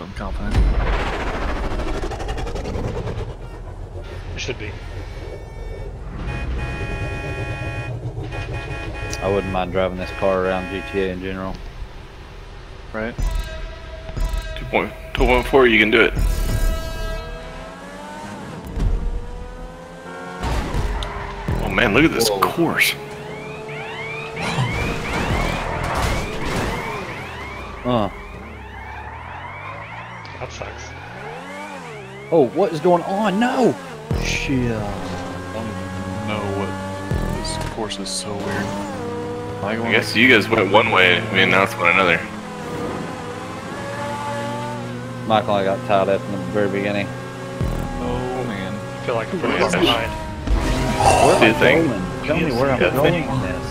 I'm confident. It should be. I wouldn't mind driving this car around GTA in general. Right? 2.4, you can do it. Oh man, look at this Whoa. course. Uh. That sucks. Oh, what is going on? No! Shit. I don't even know what this course is so weird. I I guess you guys went one way, and we announced one another. Michael, I got tied up in the very beginning. Oh man. I feel like I'm pretty far behind. What do you think? Going? Tell me where I'm going think- in this.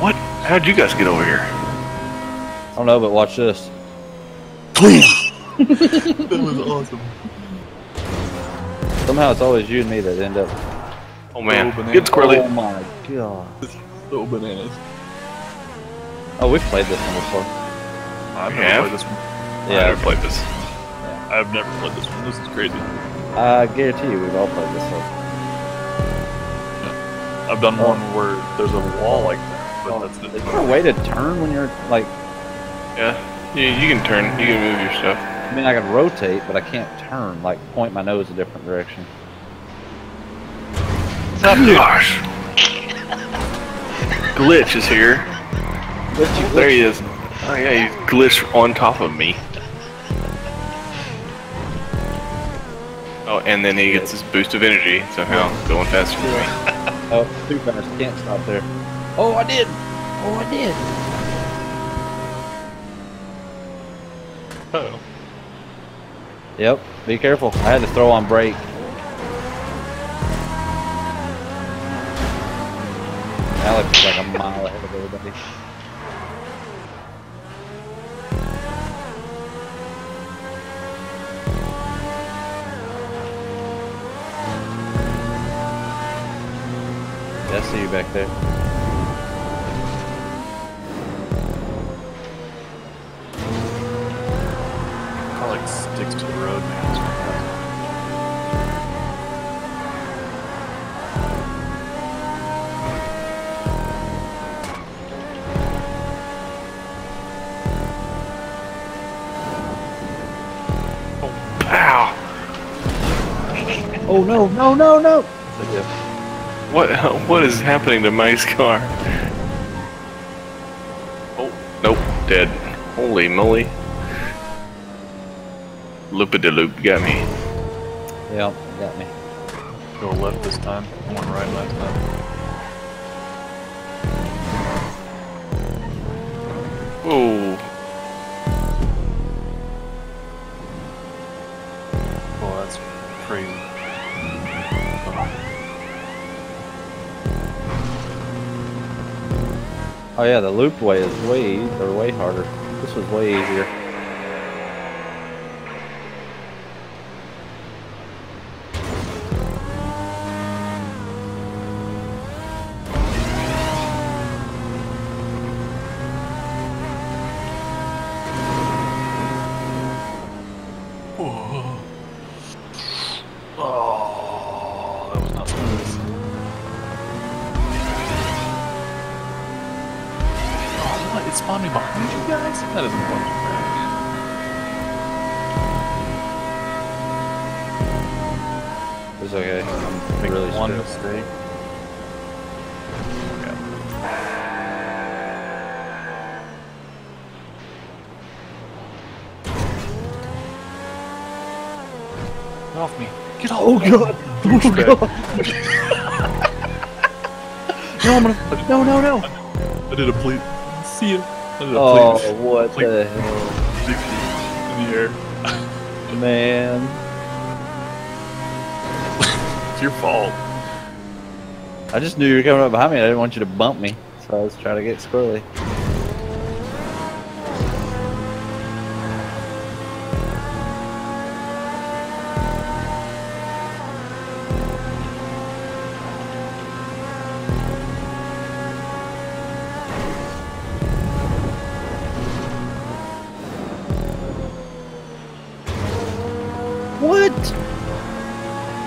What? How'd you guys get over here? I don't know, but watch this. that was awesome. Somehow it's always you and me that end up. Oh man, Oh, banana. get squirrely. Oh my god. Little bananas. Oh, we've played this one before. I've never have? played this one. I Yeah, never played this. I've never played this one. This is crazy. I guarantee you we've all played this one. I've done Oh. one where there's a wall like that, but Oh, that's Is there a way to turn when you're like? Yeah, you, you can turn, you can move your stuff. I mean, I can rotate, but I can't turn. Like, point my nose a different direction. What's up, dude? Gosh. Glitch is here. glitch There he is. Oh yeah, he glitched on top of me. Oh, and then he gets this boost of energy somehow, going faster than me. Oh, too fast. Can't stop there. Oh, I did. Oh, I did. Uh-oh. Yep. Be careful. I had to throw on brake. Alex is like a mile ahead of everybody. Yeah, I see you back there. Oh no, no, no, no! What what is happening to Mike's car? Oh, nope, dead. Holy moly. Loop de loop got me. Yep, got me. Go left this time. I went right last time. Whoa. Oh, that's crazy. Oh yeah, the loop way is way, or way harder. This was way easier. Oh, what? Me behind you guys? That isn't what It's okay. I'm Make really one stressed. mistake. Okay. Get off me. Get off Oh me. god! Douchebag. Oh, no, I'm gonna. No, no, no! I did a pleat. See ya. I did a Oh, what the hell, 60 in the air. man? It's your fault. I just knew you were coming up behind me. I didn't want you to bump me, so I was trying to get squirrely.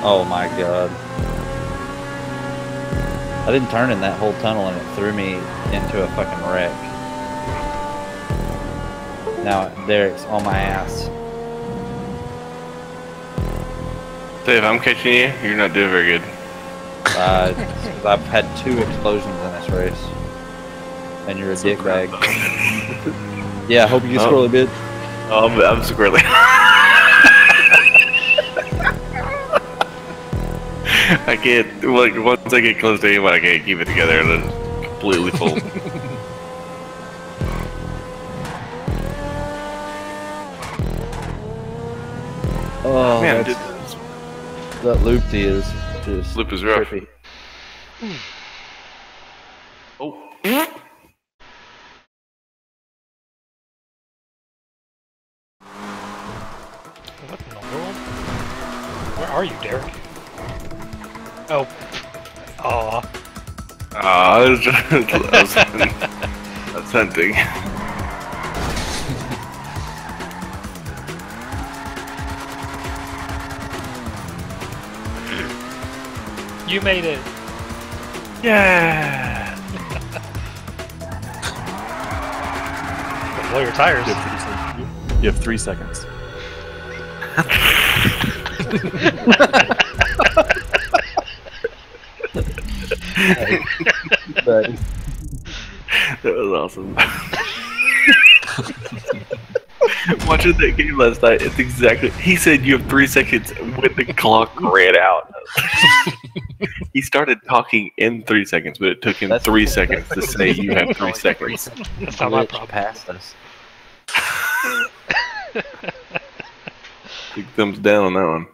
Oh my god. I didn't turn in that whole tunnel and it threw me into a fucking wreck. Now Derek's on my ass. Dave, I'm catching you. You're not doing very good. Uh, I've had two explosions in this race. And you're a dick bag. Yeah, I hope you get Oh. squirrely bid. Oh, I'm, I'm squarely. I can't. Like once I get close to him, I can't keep it together. and It's completely full. Oh, Man, that's, dude, that looped is just Loop is rough. trippy. oh. What in the world? Where are you, Derek? Oh. Aw. Ah, I was just. I was, that's hunting. You made it. Yeah. Blow your tires. You have three seconds. You have three seconds. But That was awesome. Watching that game last night, it's exactly. He said you have three seconds when the clock ran out. he started talking in three seconds, but it took him That's- three seconds to say you have three seconds. That's not my problem. passed us. Big thumbs down on that one.